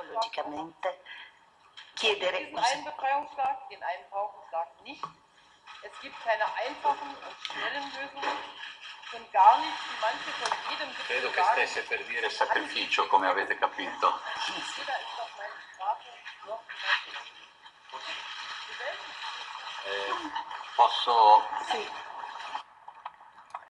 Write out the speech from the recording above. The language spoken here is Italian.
psicologicamente chiedere un. Es gibt keine einfachen und schnellen Lösungen, gar nicht, wie manche von jedem Credo che stesse per dire sacrificio, come avete capito. Eh, posso Sì,